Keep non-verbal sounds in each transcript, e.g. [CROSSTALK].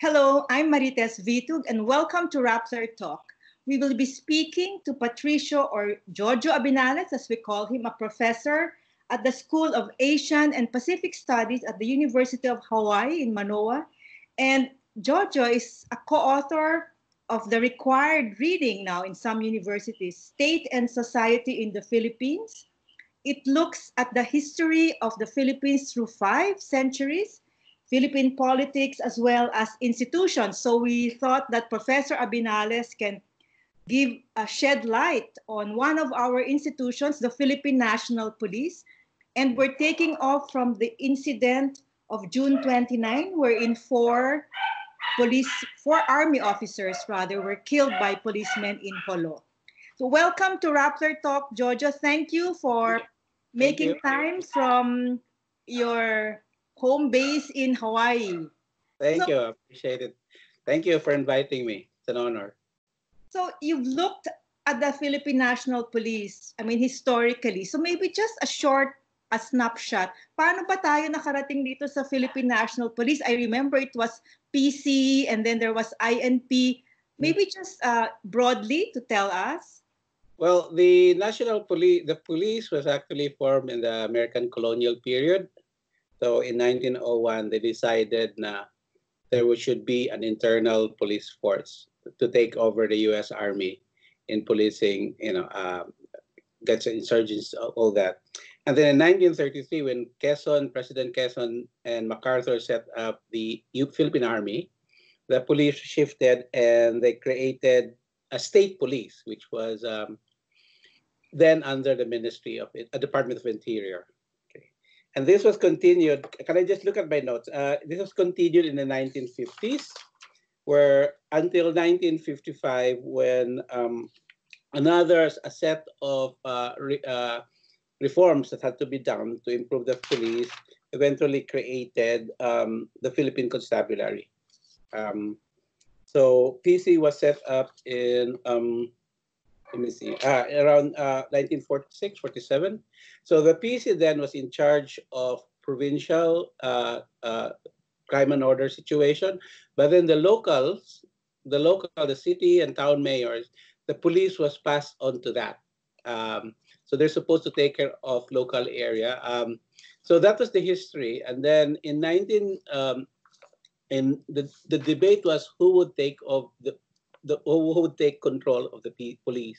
Hello, I'm Marites Vitug and welcome to Rappler Talk. We will be speaking to Patricio or Jojo Abinales, as we call him, a professor at the School of Asian and Pacific Studies at the University of Hawaii in Manoa. And Jojo is a co-author of the required reading now in some universities, State and Society in the Philippines. It looks at the history of the Philippines through five centuries Philippine politics as well as institutions. So we thought that Professor Abinales can give a shed light on one of our institutions, the Philippine National Police. And we're taking off from the incident of June 29, wherein four police, four army officers rather, were killed by policemen in Jolo. So welcome to Rappler Talk, Jojo. Thank you for making you. time from your home base in Hawaii. Thank so, you. I appreciate it. Thank you for inviting me. It's an honor. So you've looked at the Philippine National Police, I mean, historically. So maybe just a short a snapshot. Paano ba tayo nakarating dito sa Philippine National Police? I remember it was PC and then there was INP. Maybe just uh, broadly to tell us. Well, the National Police, the police was actually formed in the American colonial period. So in 1901, they decided na there should be an internal police force to take over the U.S. Army in policing, you know, um, gets insurgents, all that. And then in 1933, when Quezon, President Quezon and MacArthur set up the Philippine Army, the police shifted and they created a state police, which was um, then under the Ministry of a Department of Interior. And this was continued. Can I just look at my notes? Uh, this was continued in the 1950s, where until 1955, when um, another a set of uh, re, uh, reforms that had to be done to improve the police eventually created um, the Philippine Constabulary. Um, so PC was set up in um, let me see, uh, around uh, 1946, 47. So the PC then was in charge of provincial uh, crime and order situation, but then the locals, the local, the city and town mayors, the police was passed on to that. Um, so they're supposed to take care of local area. Um, so that was the history. And then in 19, um, in the, the debate was who would take of the the, who would take control of the police.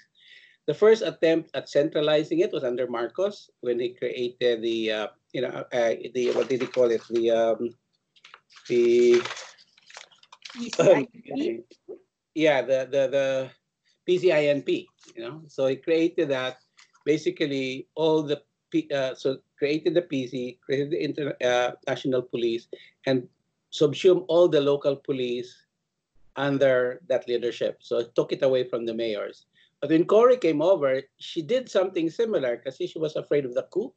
The first attempt at centralizing it was under Marcos when he created the, uh, you know, uh, the what did he call it? The um, the [LAUGHS] yeah, the the the PCINP. You know, so he created that. Basically, all the uh, so created the PC, created the international uh, police, and subsume all the local police under that leadership. So it took it away from the mayors. But when Cory came over, she did something similar because she was afraid of the coup.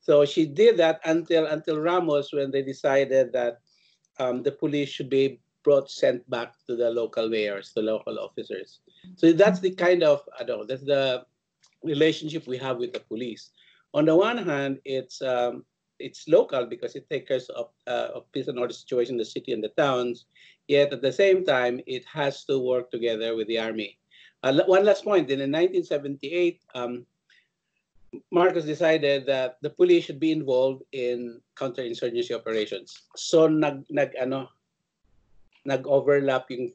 So she did that until until Ramos when they decided that um, the police should be brought sent back to the local mayors, the local officers. So that's the kind of I don't know, that's the relationship we have with the police. On the one hand, it's um, it's local because it takes care of, uh, of peace and order situation in the city and the towns. Yet at the same time, it has to work together with the army. Uh, one last point, in 1978, um, Marcos decided that the police should be involved in counterinsurgency operations. So nag nag ano nag-overlap yung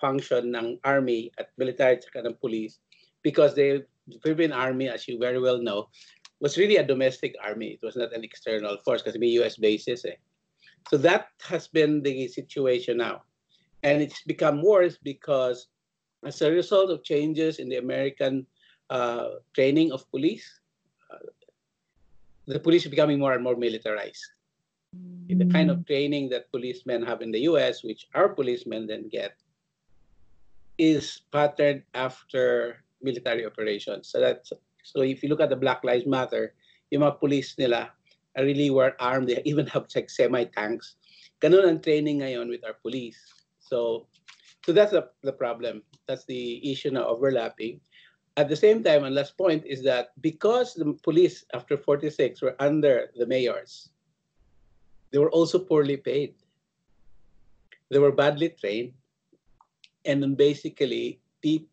function ng army at military at ng police because the Philippine army as you very well know was really a domestic army. It was not an external force because may US bases eh. So that has been the situation now. And it's become worse because as a result of changes in the American uh, training of police, uh, the police is becoming more and more militarized. Mm. The kind of training that policemen have in the US, which our policemen then get, is patterned after military operations. So that's so if you look at the Black Lives Matter, yung mga police nila really were armed. They [LAUGHS] even have like semi-tanks. Ganun ang training ngayon with our police. So, so that's the, the problem. That's the issue na overlapping. At the same time, and last point is that because the police after 46 were under the mayors, they were also poorly paid. they were badly trained, and then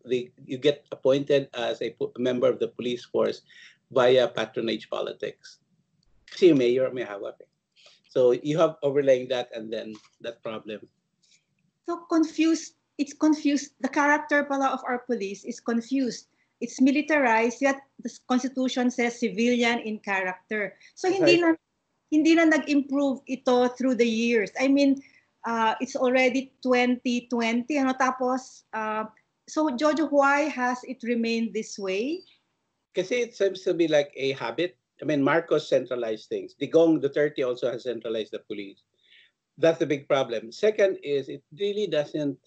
they, you get appointed as a member of the police force via patronage politics. Kasi mayor may hawak eh. So you have overlaying that and then that problem. So confused, it's confused. The character pala of our police is confused. It's militarized, yet the Constitution says civilian in character. So hindi na hindi na nag-improve ito through the years. I mean, uh, it's already 2020 ano tapos uh, so Jojo, why has it remained this way? Because it seems to be like a habit. I mean, Marcos centralized things. Digong Duterte also has centralized the police. That's the big problem. Second is it really doesn't.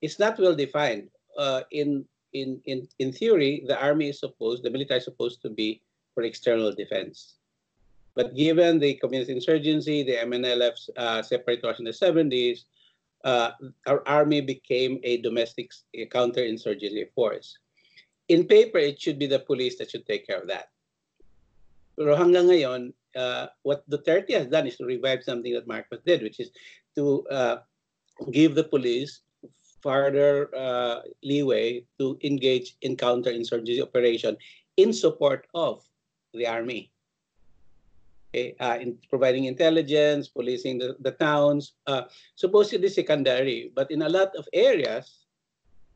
It's not well defined. Uh, in in in in theory, the army is supposed, the military is supposed to be for external defense. But given the communist insurgency, the MNLF uh, separate in the 70s, uh, our army became a domestic counterinsurgency force. In paper, it should be the police that should take care of that. Pero hanggang ngayon, uh, what Duterte has done is to revive something that Marcos did, which is to uh, give the police further uh, leeway to engage in counterinsurgency operation in support of the army okay, uh, in providing intelligence, policing the, the towns, uh, supposedly secondary. But in a lot of areas,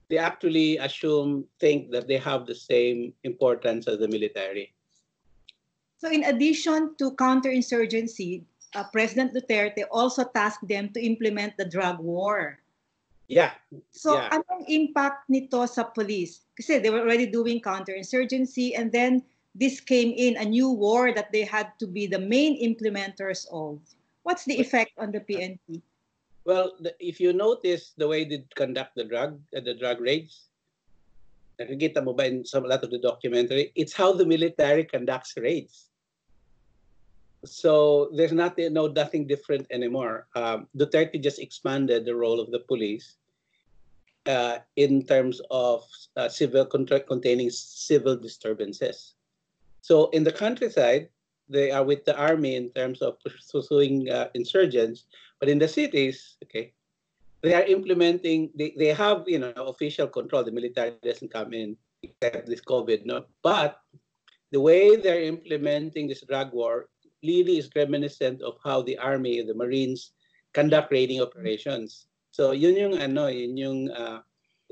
they actually assume, think that they have the same importance as the military. So in addition to counterinsurgency, uh, President Duterte also tasked them to implement the drug war. Yeah. So yeah. anong impact nito sa police? Kasi they were already doing counterinsurgency and then this came in a new war that they had to be the main implementers of. What's the effect on the PNP? Well, the, if you notice the way they conduct the drug, uh, the drug raids, nakikita mo ba in some lot of the documentary, it's how the military conducts raids. So there's not no nothing different anymore. Um, Duterte just expanded the role of the police uh, in terms of uh, civil containing civil disturbances. So in the countryside, they are with the army in terms of pursuing uh, insurgents, but in the cities, okay, they are implementing. They, they have you know official control. The military doesn't come in except this COVID, no. But the way they're implementing this drug war really is reminiscent of how the army, the Marines, conduct raiding operations. So yun yung ano, yun yung uh,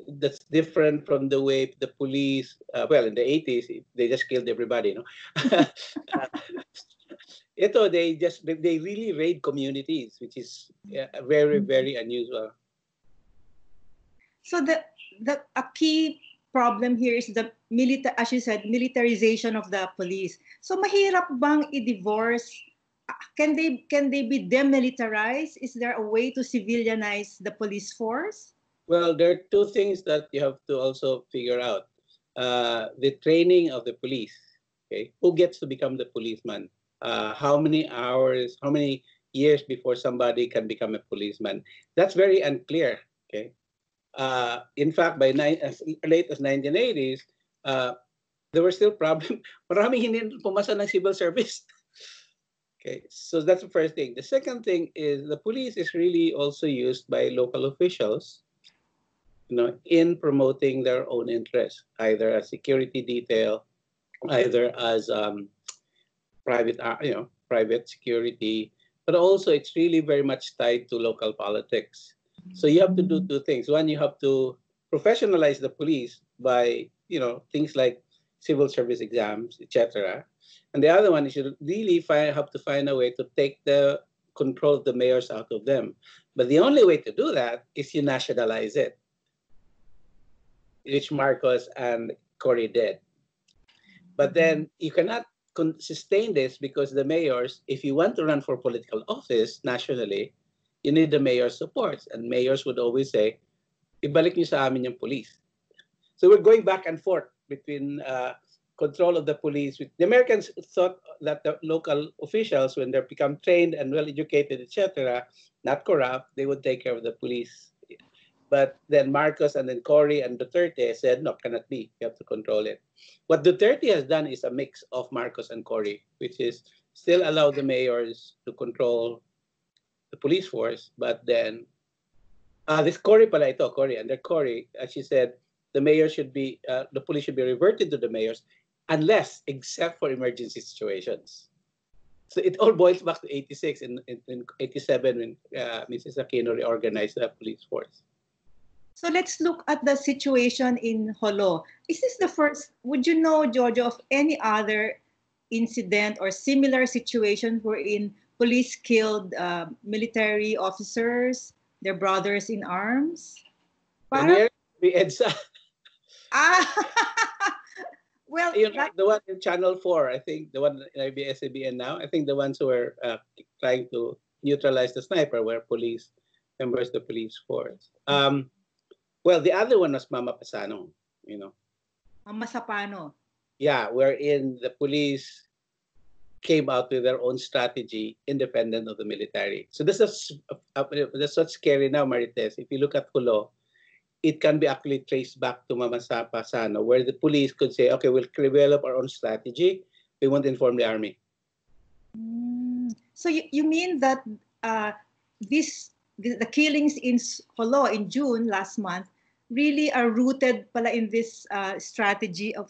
that's different from the way the police, uh, well, in the 80s, they just killed everybody, no? [LAUGHS] ito, they just, they really raid communities, which is uh, very, mm-hmm. very unusual. So the, the a key problem here is the military, as you said, militarization of the police. So mahirap bang i-divorce? Can they, can they be demilitarized? Is there a way to civilianize the police force? Well, there are two things that you have to also figure out. Uh, the training of the police. Okay, who gets to become the policeman? Uh, how many hours? How many years before somebody can become a policeman? That's very unclear. Okay. Uh, in fact, by ni- as late as 1980s, uh, there were still problems. [LAUGHS] Maraming hindi pumasa ng civil service. [LAUGHS] okay, so that's the first thing. The second thing is the police is really also used by local officials you know, in promoting their own interests, either as security detail, either as um, private, uh, you know, private security, but also it's really very much tied to local politics. So you have to do two things. One, you have to professionalize the police by, you know, things like civil service exams, etc. And the other one is you really find, have to find a way to take the control of the mayors out of them. But the only way to do that is you nationalize it which Marcos and Cory did. But then you cannot sustain this because the mayors, if you want to run for political office nationally, you need the mayor's support. And mayors would always say, ibalik niyo sa amin yung police. So we're going back and forth between uh, control of the police. The Americans thought that the local officials, when they become trained and well educated, etc., not corrupt, they would take care of the police but then Marcos and then Cory and Duterte said, no, cannot be. You have to control it. What Duterte has done is a mix of Marcos and Cory, which is still allow the mayors to control the police force, but then Uh, this Cory pala ito, Cory. Under Cory, as she said, the mayor should be, uh, the police should be reverted to the mayors unless, except for emergency situations. So it all boils back to 86 and in, in, 87 when uh, Mrs. Aquino reorganized the police force. So let's look at the situation in Jolo. Is this the first, would you know, Jojo, of any other incident or similar situation wherein police killed uh, military officers, their brothers in arms? Parang, the EDSA. [LAUGHS] Ah, [LAUGHS] well, you know, the one in Channel 4, I think, the one in ABS-CBN now, I think the ones who were uh, trying to neutralize the sniper were police, members of the police force. Um, well, the other one was Mama Pasano, you know. Mamasapano. Yeah, wherein the police came out with their own strategy independent of the military. So this is uh, uh, that's what's scary now, Marites. If you look at Jolo, it can be actually traced back to Mama Pasano, where the police could say, okay, we'll develop our own strategy. We won't inform the army. Mm. So you, you mean that uh, this the, the, killings in Jolo in June last month really are rooted pala in this uh, strategy of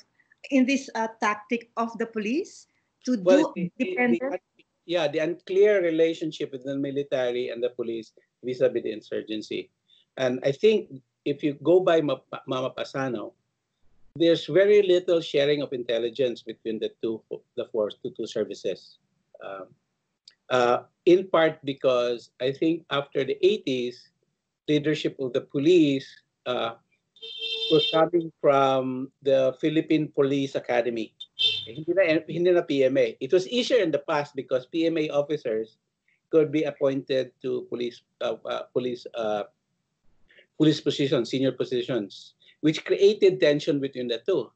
in this uh, tactic of the police to well, do the, the, yeah the unclear relationship between the military and the police vis-a-vis the insurgency and i think if you go by Mama Pasano, there's very little sharing of intelligence between the two, the force, the two services. Um, uh, in part because I think after the 80s, leadership of the police uh, was coming from the Philippine Police Academy. Hindi na, PMA. It was easier in the past because PMA officers could be appointed to police uh, uh, police uh, police positions, senior positions, which created tension between the two.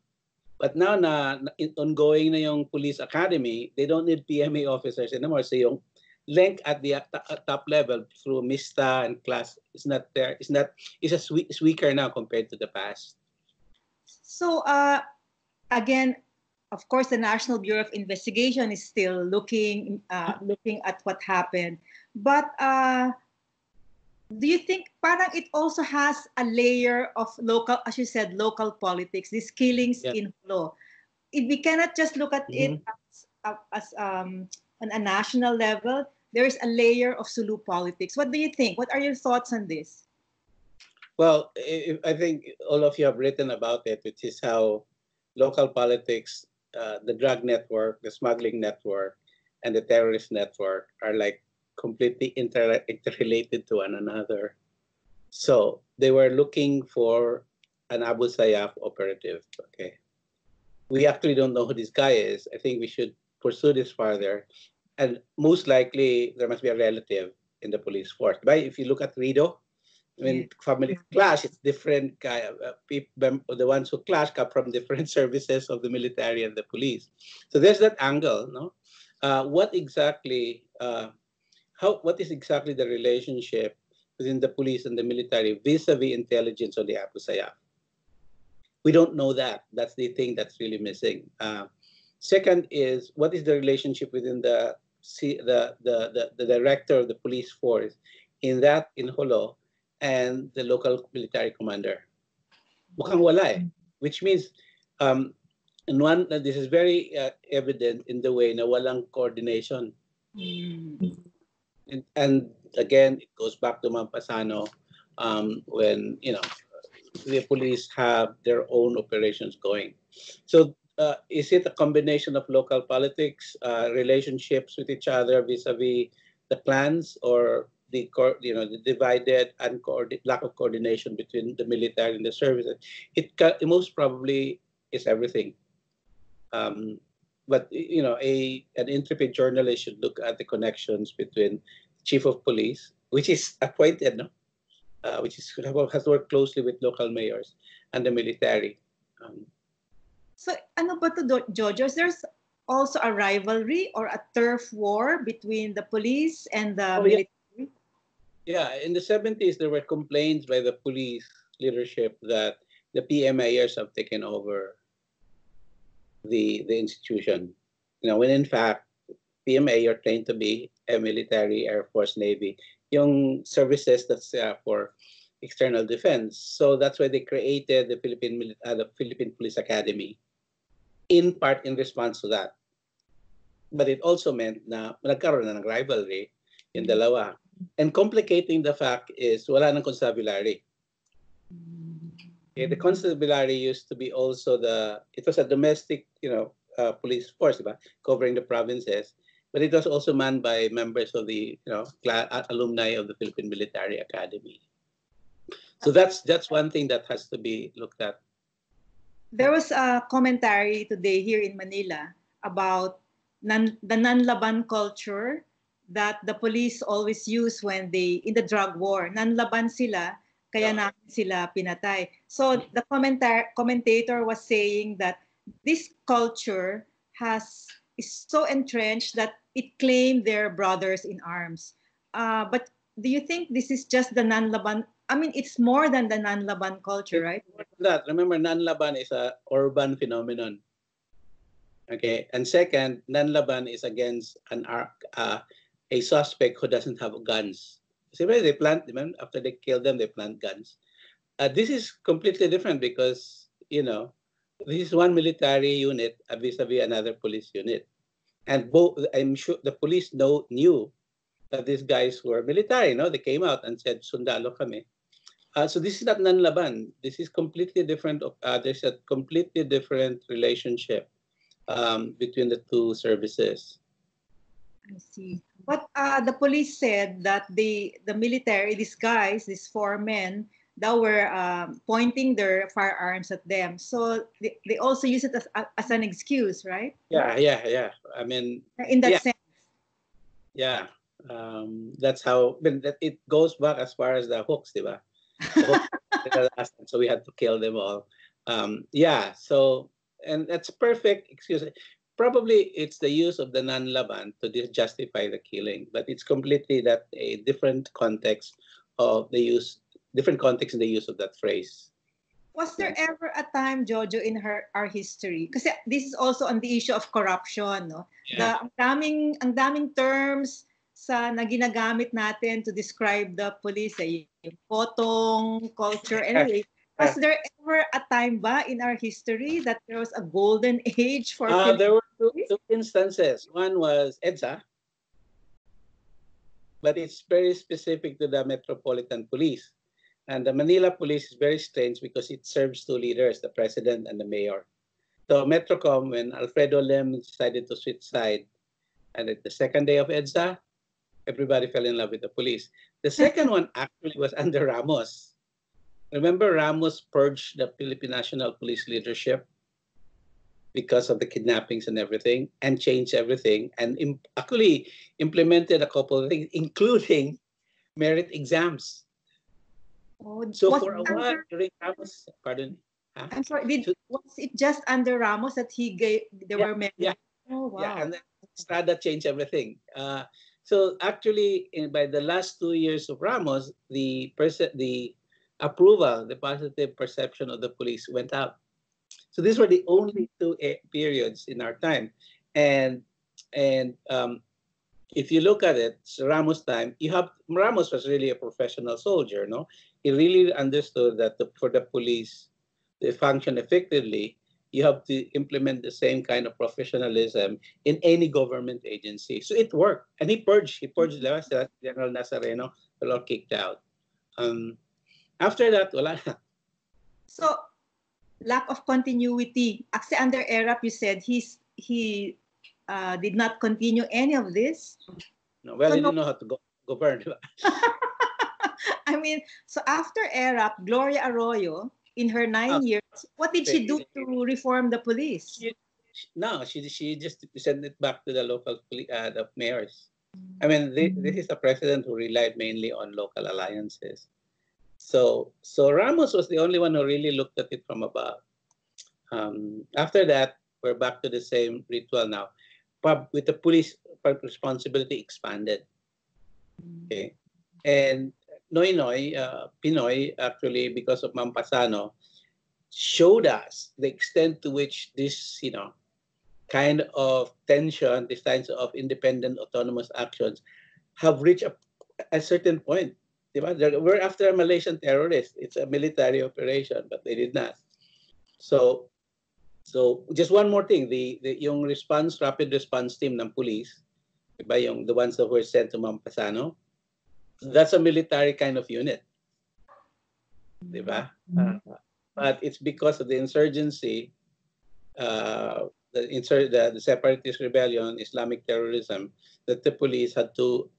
But now na, na ongoing na yung police academy, they don't need PMA officers anymore. So yung link at the top level through mistah and class is not there. Is not is a is weaker now compared to the past. So uh, again, of course, the National Bureau of Investigation is still looking uh, looking at what happened, but. Uh, do you think parang it also has a layer of local, as you said, local politics, these killings yeah. in law? If we cannot just look at mm-hmm. it as, uh, as um, on a national level, there is a layer of Sulu politics. What do you think? What are your thoughts on this? Well, I think all of you have written about it, which is how local politics, uh, the drug network, the smuggling network, and the terrorist network are like completely inter- interrelated to one another. So they were looking for an Abu Sayyaf operative. Okay. We actually don't know who this guy is. I think we should pursue this further. And most likely, there must be a relative in the police force. But if you look at Rido, when yeah. family clash, it's different guy. Uh, people, the ones who clash come from different [LAUGHS] services of the military and the police. So there's that angle, no? Uh, what exactly uh, how what is exactly the relationship within the police and the military vis-a-vis intelligence on the Abu Sayyaf? We don't know that. That's the thing that's really missing. Uh, second is what is the relationship within the, the, the, the, the director of the police force in that in Jolo and the local military commander? Eh. Which means, um, and one, this is very uh, evident in the way na walang coordination. And, and again, it goes back to Mampasano um, when, you know, the police have their own operations going. So uh, is it a combination of local politics, uh, relationships with each other vis-a-vis the clans, or the you know the divided and lack of coordination between the military and the services? It, it most probably is everything. Um, but you know, a an intrepid journalist should look at the connections between chief of police, which is appointed, no? Uh, which is has worked closely with local mayors and the military. Um, so, ano ba to, Jojo? There's also a rivalry or a turf war between the police and the oh, military? Yeah. yeah, in the 70s, there were complaints by the police leadership that the PMAers have taken over the the institution. You know, when in fact PMA are trained to be a military, Air Force, Navy. Yung services that's uh, for external defense. So that's why they created the Philippine uh, the Philippine Police Academy, in part in response to that. But it also meant na nagkaroon na ng rivalry yung dalawa. And complicating the fact is wala nang constabulary. Okay, the constabulary used to be also the, it was a domestic, you know, uh, police force, diba? covering the provinces, but it was also manned by members of the, you know, alumni of the Philippine Military Academy. So that's that's one thing that has to be looked at. There was a commentary today here in Manila about nan, the nanlaban culture that the police always use when they in the drug war. Nanlaban sila kaya namin sila pinatay. So the commentar commentator was saying that this culture has is so entrenched that it claimed their brothers in arms. Uh, but do you think this is just the Nanlaban? I mean, it's more than the Nanlaban culture, right? That remember, Nanlaban is a urban phenomenon. Okay, and second, Nanlaban is against an uh, a suspect who doesn't have guns. Similarly, they plant them after they kill them, they plant guns. Uh, this is completely different because you know this is one military unit vis-a-vis another police unit, and both I'm sure the police know knew that these guys were military. No, they came out and said sundalo kami. Uh, so this is not nanlaban. This is completely different. Uh, there's a completely different relationship um, between the two services. I see. But uh, the police said that the the military, these guys, these four men, that were um, pointing their firearms at them. So they, they also use it as, as an excuse, right? Yeah, yeah, yeah. I mean, in that yeah. sense. Yeah, um, that's how. I mean, that it goes back as far as the Huks, diba? So we had to kill them all. Um, yeah. So and that's perfect excuse probably it's the use of the nanlaban to justify the killing, but it's completely that a different context of the use, different context in the use of that phrase. Was there ever a time, Jojo, in her our history? Because this is also on the issue of corruption, no? Yeah. The, ang daming ang daming terms sa na ginagamit natin to describe the police, eh, kotong culture. [LAUGHS] Anyway, Was there ever a time ba in our history that there was a golden [LAUGHS] age for uh, There were two, two, instances. One was EDSA, but it's very specific to the Metropolitan Police. And the Manila Police is very strange because it serves two leaders, the president and the mayor. So Metrocom, when Alfredo Lim decided to switch side, and at the second day of EDSA, everybody fell in love with the police. The second one actually was under Ramos. Remember Ramos purged the Philippine National Police leadership because of the kidnappings and everything and changed everything and Im actually implemented a couple of things, including merit exams. Oh, so for a while during Ramos, pardon. Huh? I'm sorry, did, was it just under Ramos that he gave, there yeah, were merit? Yeah. Oh, wow. Yeah, and then Estrada changed everything. Uh, so actually, in, by the last two years of Ramos, the the approval, the positive perception of the police went up. So these were the only two periods in our time. And and um, if you look at it, Ramos' time, you have Ramos was really a professional soldier, no? He really understood that the, for the police to function effectively, you have to implement the same kind of professionalism in any government agency. So it worked. And he purged, he purged the rest of General Nazareno, they all kicked out. Um, after that, wala na. So, lack of continuity. Actually, under ERAP, you said he's he uh, did not continue any of this. No, well, so he no, didn't know how to go, govern. [LAUGHS] I mean, so after ERAP, Gloria Arroyo, in her nine oh, years, what did she do to reform the police? She, no, she she just sent it back to the local uh, the mayors. I mean, this, this is a president who relied mainly on local alliances. So, so Ramos was the only one who really looked at it from above. Um, after that, we're back to the same ritual now, but with the police responsibility expanded. Okay, and Noy Noy, uh, PNoy, actually, because of Mampasano, showed us the extent to which this, you know, kind of tension, this kinds of independent autonomous actions have reached a, a certain point? We're after a Malaysian terrorist. It's a military operation, but they did not. So, so just one more thing, the, the yung response, rapid response team ng police, diba, yung the ones that were sent to Mampasano, that's a military kind of unit. Diba? Uh, but it's because of the insurgency, uh, the, insur- the, the separatist rebellion, Islamic terrorism, that the police had to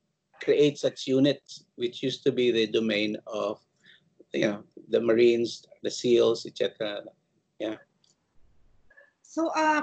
create such units, which used to be the domain of, you know, the Marines, the SEALs, etc. Yeah. So, uh,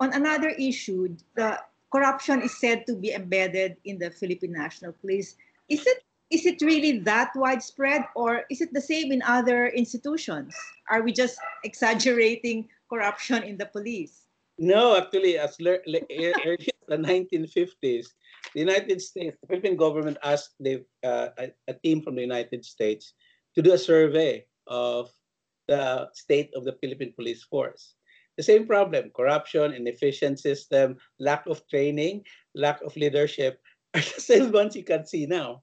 on another issue, the corruption is said to be embedded in the Philippine National Police. Is it is it really that widespread, or is it the same in other institutions? Are we just exaggerating corruption in the police? No, actually, as early as the 1950s, the United States, the Philippine government asked the, uh, a, a, team from the United States to do a survey of the state of the Philippine police force. The same problem, corruption, inefficient system, lack of training, lack of leadership [LAUGHS] are the same ones you can see now.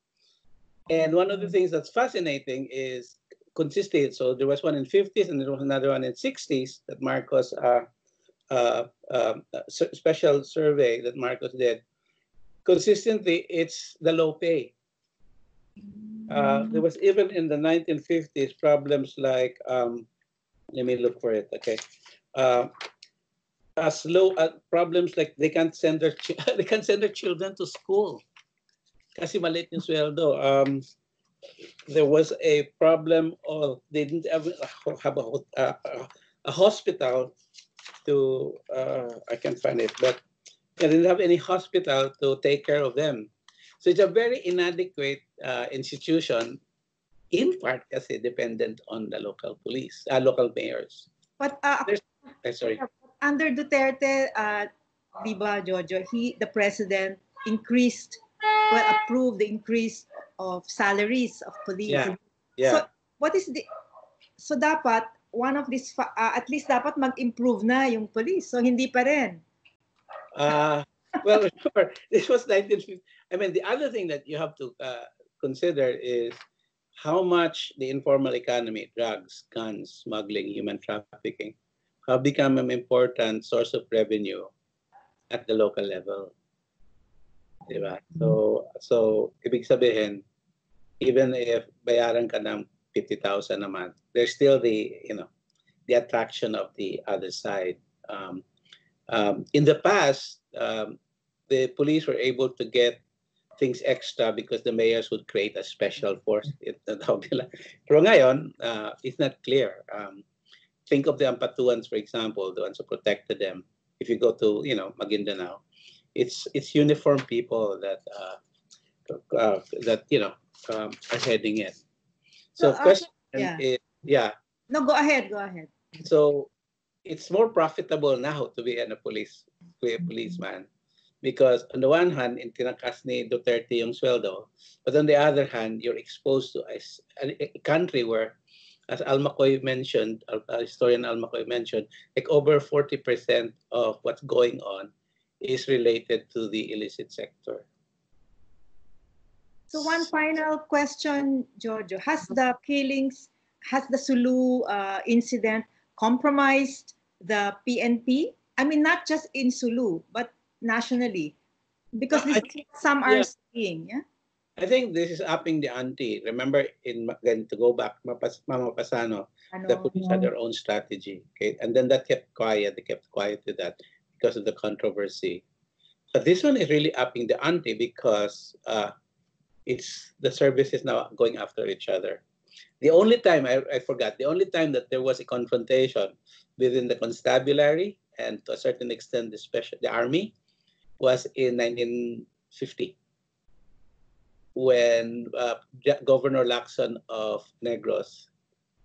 And one of the things that's fascinating is consistent. So there was one in 50s and there was another one in 60s that Marcos, uh, uh, um, uh, special survey that Marcos did consistently it's the low pay. Uh, there was even in the 1950s problems like, um, let me look for it, okay. As low uh, problems like they can't send their [LAUGHS] they can't send their children to school kasi maliit yung sweldo. Um, there was a problem or they didn't have, have a, a, a hospital to uh, I can't find it, but they didn't have any hospital to take care of them. So it's a very inadequate uh, institution, in part kasi dependent on the local police, uh, local mayors. But uh, sorry. Under Duterte, uh, di Jojo, he, the president, increased, well, approved the increase of salaries of police. Yeah. yeah. So what is the, so dapat, one of these, uh, at least dapat mag-improve na yung police. So hindi pa rin. Uh, well, [LAUGHS] sure. This was 1950. I mean, the other thing that you have to uh, consider is how much the informal economy, drugs, guns, smuggling, human trafficking, have become an important source of revenue at the local level. Diba? So, so ibig sabihin, even if bayaran ka ng 50,000 a month, there's still the, you know, the attraction of the other side. Um, um, in the past, um, the police were able to get things extra because the mayors would create a special force. Pero ngayon, uh, it's not clear. Um, think of the Ampatuans, for example, the ones who protected them. If you go to, you know, Maguindanao, it's it's uniform people that uh, uh, that you know um, are heading it. So, so question yeah. is, yeah. No, go ahead. Go ahead. So it's more profitable now to be in a police, to be a policeman. Because on the one hand, in tinakas ni Duterte yung sweldo, but on the other hand, you're exposed to a, a country where, as Al McCoy mentioned, uh, historian Al McCoy mentioned, like over 40% of what's going on is related to the illicit sector. So one final question, Jojo. Has the killings, has the Sulu uh, incident compromised the PNP? I mean, not just in Sulu, but nationally, because this think, some are yeah. seeing. Yeah. I think this is upping the ante. Remember, in again to go back, Mama Pasano, the police had their own strategy. Okay, and then that kept quiet. They kept quiet to that because of the controversy. But this one is really upping the ante because uh, it's the services now going after each other. The only time I, I forgot, the only time that there was a confrontation within the constabulary and to a certain extent the special the army was in 1950 when uh, Governor Lacson of Negros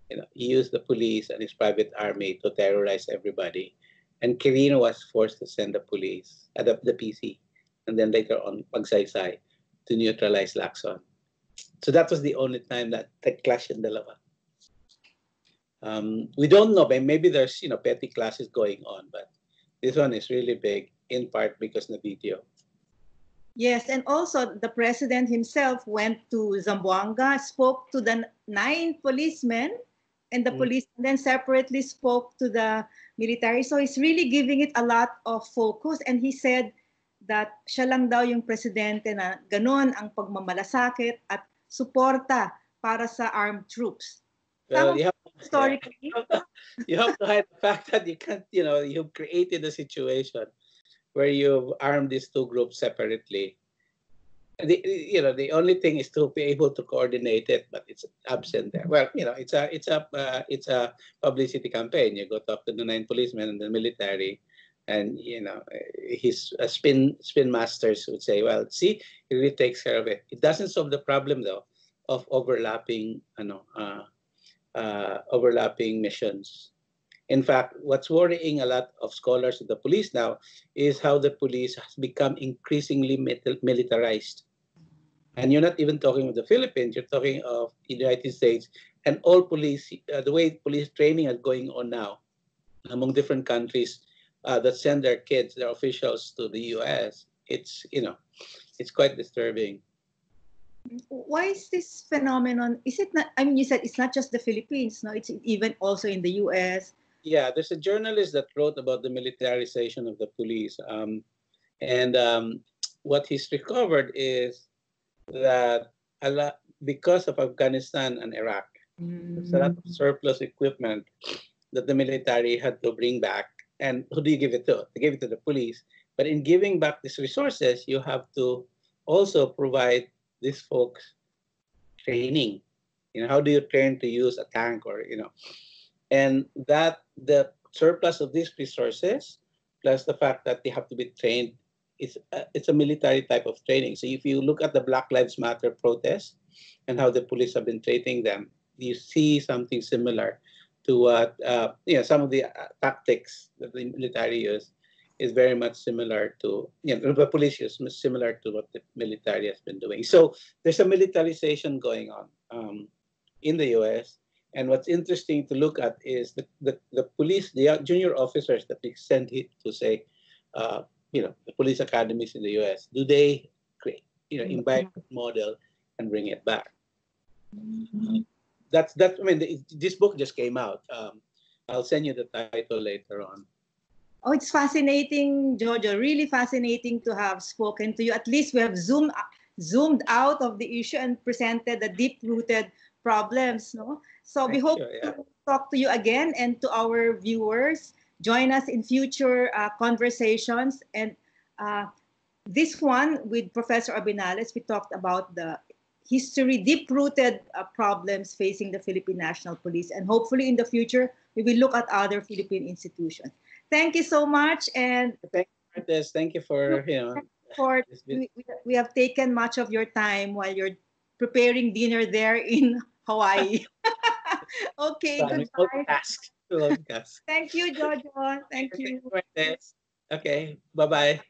you know, used the police and his private army to terrorize everybody. And Quirino was forced to send the police, uh, the, the PC, and then later on Magsaysay to neutralize Lacson. So that was the only time that the clash in dalawa. Um, we don't know, but maybe there's you know petty clashes going on, but this one is really big in part because the video. Yes, and also the president himself went to Zamboanga, spoke to the nine policemen, and the Mm. police then separately spoke to the military. So he's really giving it a lot of focus. And he said that siya lang daw yung presidente na ganun ang pagmamalasakit at suporta para sa armed troops. Well, you have, Historically, [LAUGHS] you have to hide the fact that you can't, you know, you've created a situation where you've armed these two groups separately. The, you know, the only thing is to be able to coordinate it, but it's absent there. Well, you know, it's a it's a uh, it's a publicity campaign. You go talk to the nine policemen and the military, and you know, his uh, spin spin masters would say, "Well, see, it really takes care of it. It doesn't solve the problem though of overlapping, you know, uh, uh, overlapping missions." In fact, what's worrying a lot of scholars of the police now is how the police has become increasingly militarized. And you're not even talking of the Philippines, you're talking of the United States and all police, uh, the way police training is going on now among different countries uh, that send their kids, their officials to the US. It's, you know, it's quite disturbing. why is this phenomenon? Is it not? I mean, you said it's not just the Philippines, no? It's even also in the U.S. Yeah, there's a journalist that wrote about the militarization of the police. Um, and um, what he's recovered is that a lot, because of Afghanistan and Iraq, there's a lot of surplus equipment that the military had to bring back. And who do you give it to? They give it to the police. But in giving back these resources, you have to also provide these folks training. You know, how do you train to use a tank or, you know, and that the surplus of these resources plus the fact that they have to be trained it's a, it's a military type of training. So if you look at the black lives matter protests and how the police have been treating them you see something similar to what uh, you know some of the uh, tactics that the military use is very much similar to you know the police use is similar to what the military has been doing. So there's a militarization going on um, in the us and what's interesting to look at is the, the, the police, the junior officers that we send it to say, uh, you know, the police academies in the US, do they create, you know, imbibe the model and bring it back? That's that. I mean, the, this book just came out. Um, I'll send you the title later on. Oh, it's fascinating, Jojo. Really fascinating to have spoken to you. At least we have zoomed zoomed out of the issue and presented the deep-rooted problems. No, so we hope you, yeah. to talk to you again and to our viewers. Join us in future uh, conversations. And uh, this one with Professor Abinales, we talked about the history, deep-rooted uh, problems facing the Philippine National Police. And hopefully in the future, we will look at other Philippine institutions. Thank you so much. And thank you for you know. for It's been- we, we- we have taken much of your time while you're preparing dinner there in [LAUGHS] Hawaii. [LAUGHS] okay, Sorry, goodbye. Multitask. Thank you, Jojo. Thank you. Okay, bye bye.